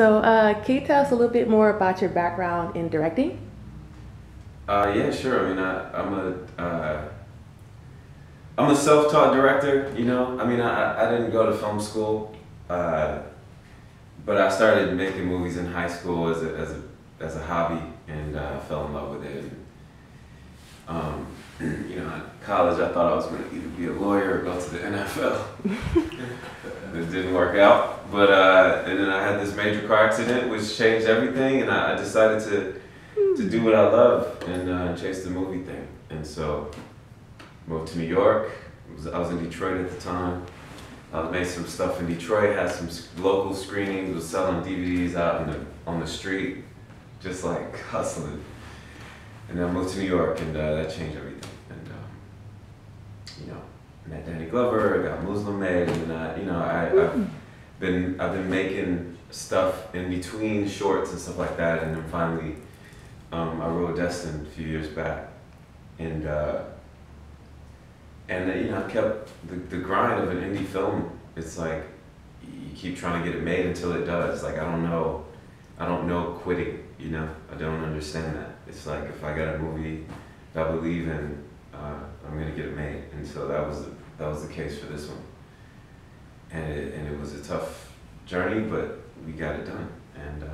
So, uh, can you tell us a little bit more about your background in directing? Uh, yeah, sure. I mean, I, I'm a uh, I'm a self-taught director. You know, I mean, I, I didn't go to film school, uh, but I started making movies in high school as a as a, as a hobby, and uh, fell in love with it. Um, you know, in college, I thought I was going to either be a lawyer or go to the NFL. it didn't work out, but uh, and then I had this major car accident, which changed everything, and I, I decided to to do what I love and uh, chase the movie thing. And so, moved to New York. Was, I was in Detroit at the time. I made some stuff in Detroit. Had some local screenings. Was selling DVDs out in the, on the street, just like hustling. And then I moved to New York, and uh, that changed everything. And um, you know, met Danny Glover, got Mooz-Lum made, and uh, you know, I, I've been I've been making stuff in between shorts and stuff like that, and then finally, um, I wrote Destined a few years back, and uh, and uh, you know, I kept the, the grind of an indie film. It's like you keep trying to get it made until it does. Like I don't know, I don't know quitting. You know, I don't understand that. It's like if I got a movie that I believe in, uh, I'm gonna get it made, and so that was the, that was the case for this one. And it, and it was a tough journey, but we got it done, and uh,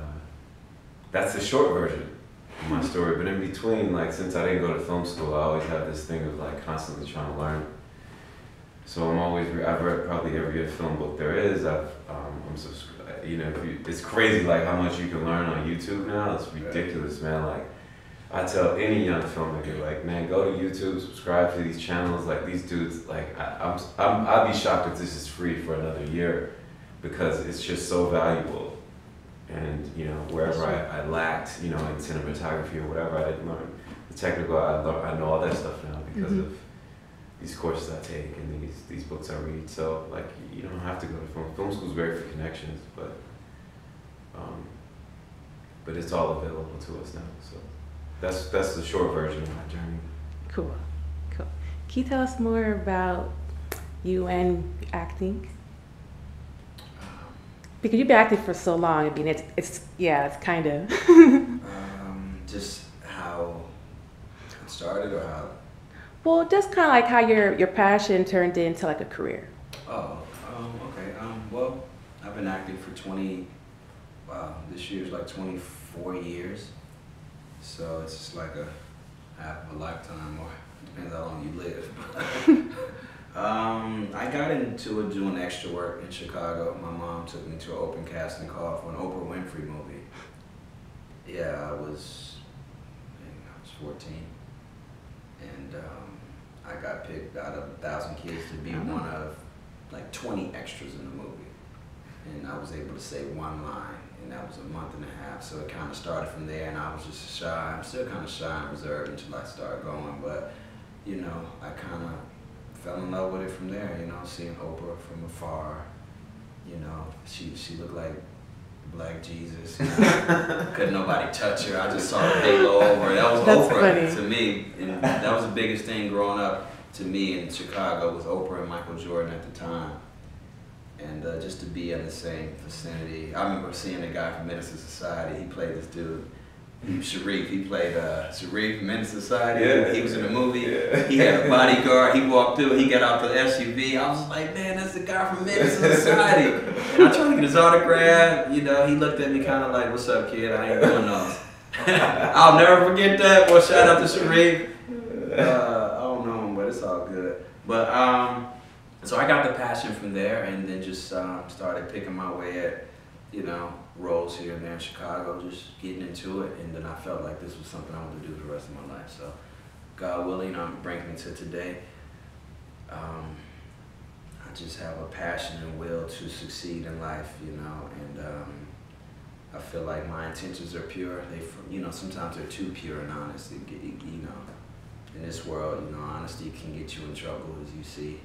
that's the short version of my story. But in between, like since I didn't go to film school, I always have this thing of like constantly trying to learn. So I'm always re- I've read probably every film book there is. I've um, I'm subscribed. You know, you, it's crazy like how much you can learn on YouTube now. It's ridiculous, man. Like I tell any young filmmaker, like, man, go to YouTube, subscribe to these channels. Like these dudes, like, I, I'm, I'm, I'd be shocked if this is free for another year, because it's just so valuable. And you know, wherever I, I lacked, you know, in cinematography or whatever, I didn't learn the technical. I learn, I know all that stuff now because Mhm. of these courses I take and these these books I read. So like, you don't have to go to film. Film school's great for connections, but um, but it's all available to us now. So. That's that's the short version of my journey. Cool, cool. Can you tell us more about you and acting? Because you've been acting for so long. I mean, it's it's yeah, it's kind of. Um, just how it started or how? well, just kind of like how your your passion turned into like a career. Oh, um, okay. Um, well, I've been acting for 20, wow, this year's like 24 years. So it's just like a half of a lifetime, or depends how long you live. um, I got into it doing extra work in Chicago. My mom took me to an open casting call for an Oprah Winfrey movie. Yeah, I was, I I was 14. And um, I got picked out of a thousand kids to be Oh. one of like 20 extras in the movie. And I was able to say one line, and that was a month and a half. So it kind of started from there, and I was just shy. I'm still kind of shy and reserved until I started going, but you know, I kind of fell in love with it from there. You know, seeing Oprah from afar. You know, she she looked like Black Jesus. you know. Couldn't nobody touch her. I just saw the halo over. her. That was That's Oprah funny. to me, and that was the biggest thing growing up to me in Chicago was Oprah and Michael Jordan at the time. And uh, just to be in the same vicinity. I remember seeing a guy from Menace Society. He played this dude, he- Sharif. He played uh, Sharif from Menace Society. Yeah. He was in the movie. Yeah. He had a bodyguard. He walked through. He got out the SUV. I was like, man, that's the guy from Menace Society. And I tried to get his autograph. You know, he looked at me kind of like, what's up, kid? I ain't doing those. I'll never forget that. Well, shout out to Sharif. Uh, I don't know him, but it's all good. But um, so I got the passion from there, and then just um, started picking my way at, you know, roles here and there in Chicago, just getting into it, and then I felt like this was something I wanted to do the rest of my life. So, God willing, um, brings me to today. Um, I just have a passion and will to succeed in life, you know, and um, I feel like my intentions are pure. They, you know, sometimes they're too pure and honest. You know, in this world, you know, honesty can get you in trouble, as you see.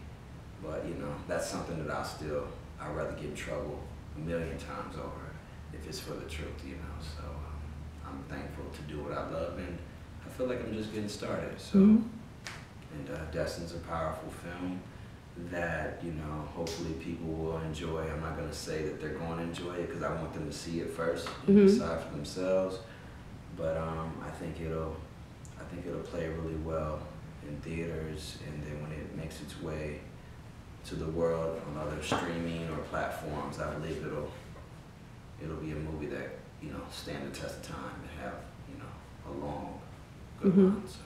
But you know, that's something that I still I'd rather get in trouble a million times over if it's for the truth, you know. So um, I'm thankful to do what I love, and I feel like I'm just getting started. So, Mhm. and uh, Destined's a powerful film. that you know hopefully people will enjoy. I'm not gonna say that they're going to enjoy it because I want them to see it 1st and Mhm. decide for themselves. But um, I think it'll I think it'll play really well in theaters, and then when it makes its way to the world on other streaming or platforms, I believe it'll it'll be a movie that you know stand the test of time and have you know a long good Mhm. run. So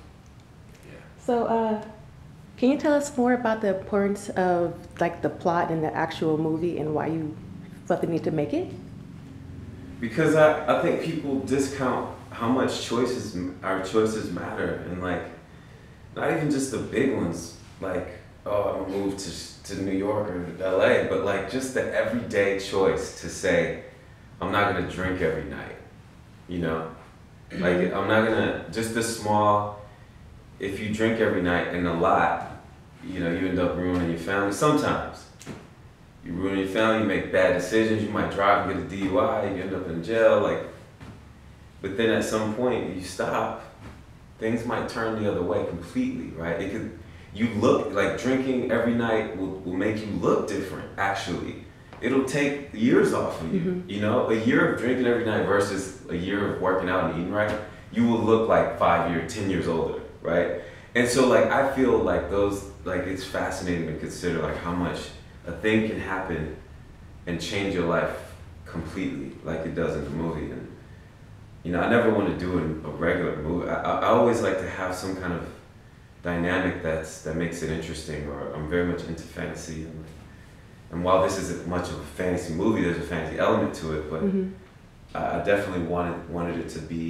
yeah. So, uh, can you tell us more about the importance of like the plot and the actual movie and why you felt the need to make it? Because I, I think people discount how much choices our choices matter and like not even just the big ones like oh I'm gonna move to to New York or LA but like just the everyday choice to say I'm not gonna drink every night you know? Like mm-hmm. I'm not gonna just the small if you drink every night and a lot you know you end up ruining your family sometimes. You ruin your family, you make bad decisions, you might drive and get a DUI, you end up in jail, like but then at some point you stop, things might turn the other way completely, right? It could you look like drinking every night will, will make you look different, actually. It'll take years off of you. Mhm. You know, a year of drinking every night versus a year of working out and eating right, you will look like five years, ten years older, right? And so like I feel like those like it's fascinating to consider like how much a thing can happen and change your life completely, like it does in the movie. And you know, I never want to do a, a regular movie. I I always like to have some kind of dynamic that's that makes it interesting. Or I'm very much into fantasy, and, and while this isn't much of a fantasy movie, there's a fantasy element to it. But hmm I I definitely wanted wanted it to be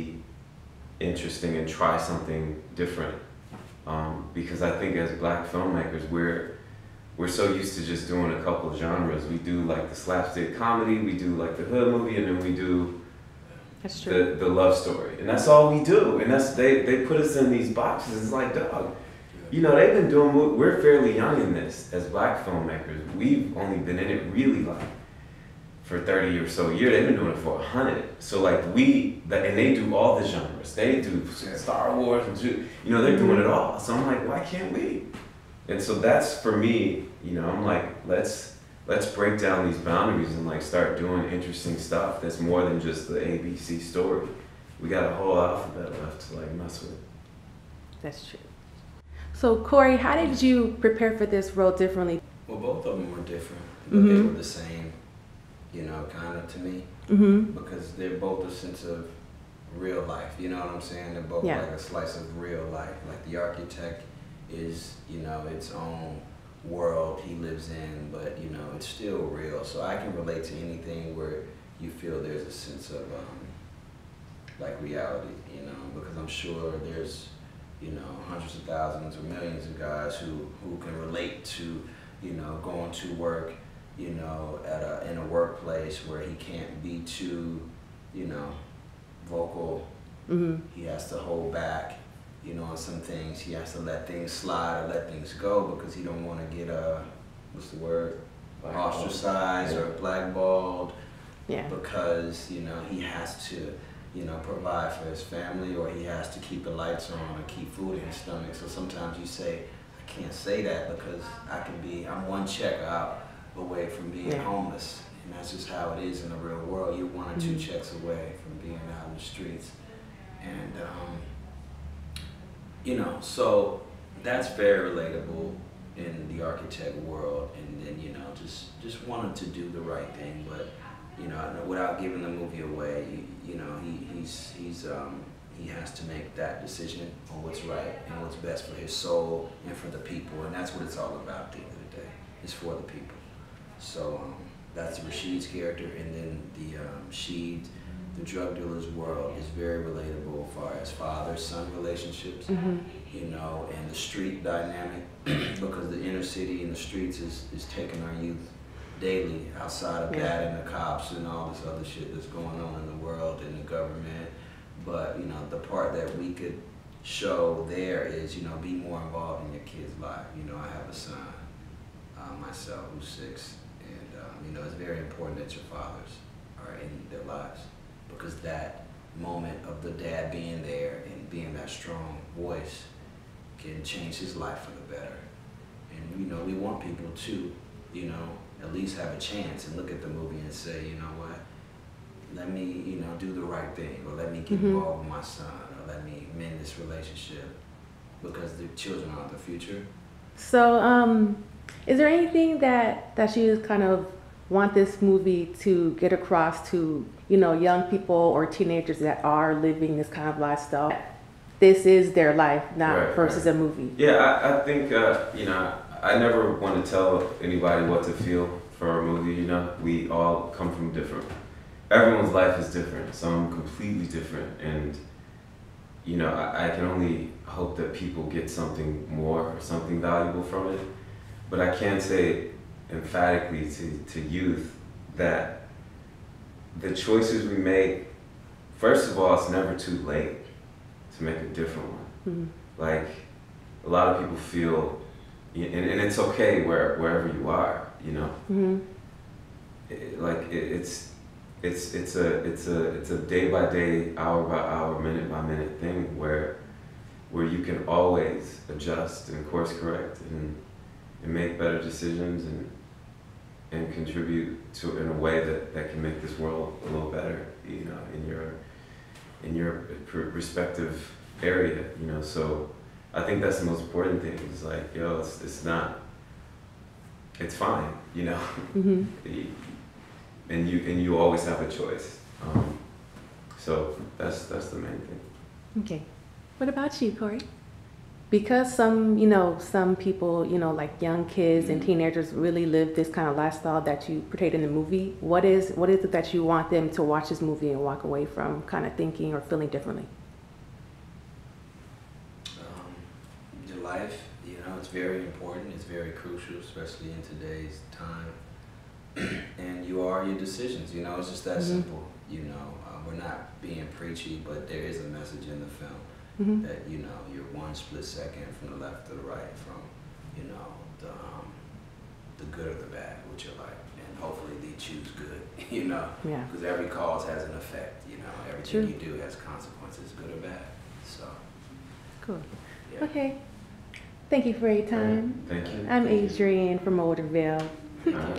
interesting and try something different. Um, because I think as black filmmakers, we're we're so used to just doing a couple of genres. We do like the slapstick comedy, we do like the hood movie, and then we do the, the love story. And that's all we do. And that's they, they put us in these boxes. It's like, dog, you know, they've been doing we're fairly young in this as black filmmakers. We've only been in it really like for 30 or so years. They've been doing it for 100. So like we the, and they do all the genres. They do Star Wars and you know, they're doing it all. So I'm like, why can't we? And so that's for me, you know, I'm like, let's let's break down these boundaries and like start doing interesting stuff that's more than just the ABC story. We got a whole alphabet left to like mess with. That's true. So, Corey, how did you prepare for this role differently? Well, both of them were different, but they Mhm. were the same, you know, kind of to me, Mm-hmm. because they're both a sense of real life. You know what I'm saying? They're both Yeah. like a slice of real life. Like the architect is, you know, its own world he lives in, but you know, it's still real. So I can relate to anything where you feel there's a sense of um, like reality, you know, because I'm sure there's, you know, hundreds of thousands or millions of guys who, who can relate to, you know, going to work, you know, at a, in a workplace where he can't be too, you know, vocal. Mm-hmm. He has to hold back, you know, on some things. He has to let things slide or let things go because he don't want to get, uh, what's the word? Ostracized or blackballed Yeah. because you know he has to you know provide for his family or he has to keep the lights on or keep food in his stomach. So sometimes you say i can't say that because i can be i'm one check out away from being Yeah. homeless. And that's just how it is in the real world. You're one or 2 Mhm. checks away from being out in the streets. And um, you know so that's very relatable in the architect world. And then you know just just wanted to do the right thing. But you know without giving the movie away you, you know he, he's he's um, he has to make that decision on what's right and what's best for his soul and for the people. And that's what it's all about at the end of the day. It's for the people. So um, that's Rasheed's character. And then the um, Sheed the drug dealer's world is very relatable as far as father-son relationships Mm-hmm. you know, and the street dynamic, because the inner city and the streets is, is taking our youth daily outside of Yeah. that and the cops and all this other shit that's going on in the world and the government. But, you know, the part that we could show there is, you know, be more involved in your kid's life. You know, I have a son uh, myself who's six, and, um, you know, it's very important that your fathers are in their lives because that moment of the dad being there and being that strong voice can change his life for the better. and you know we want people to, you know, at least have a chance and look at the movie and say, you know what, let me, you know, do the right thing, or let me get Mhm. involved with my son, or let me mend this relationship, because the children are the future. So, um, is there anything that that you kind of want this movie to get across to you know young people or teenagers that are living this kind of lifestyle? This is their life, not Right, versus right. a movie. Yeah, I, I think, uh, you know, I never want to tell anybody what to feel for a movie, you know. We all come from different, everyone's life is different. Some completely different. And, you know, I, I can only hope that people get something more or something valuable from it. But I can say emphatically to, to youth that the choices we make, first of all, it's never too late to make a different one Mhm. like a lot of people feel and, and it's okay where wherever you are you know Mhm. it, like it, it's it's it's a it's a it's a day by day hour by hour minute by minute thing where where you can always adjust and course correct and and make better decisions and and contribute to in a way that, that can make this world a little better you know in your in your respective area you know so I think that's the most important thing is like yo it's, it's not it's fine you know Mhm. and you and you always have a choice. Um, so that's that's the main thing. Okay. What about you, Corey? Because some, you know, some people, you know, like young kids and teenagers really live this kind of lifestyle that you portrayed in the movie. What is what is it that you want them to watch this movie and walk away from kind of thinking or feeling differently? um, your life, you know, it's very important. It's very crucial, especially in today's time. and you are your decisions. You know, it's just that Mhm. simple. You know, uh, we're not being preachy, but there is a message in the film hmm that you know you're one split second from the left to the right, from you know the um, the good or the bad with your life, and hopefully they choose good. You know, Yeah. because every cause has an effect. You know, everything True. you do has consequences, good or bad. So, Cool. yeah. Okay. Thank you for your time. Thank you. I'm Adrian from Mulderville.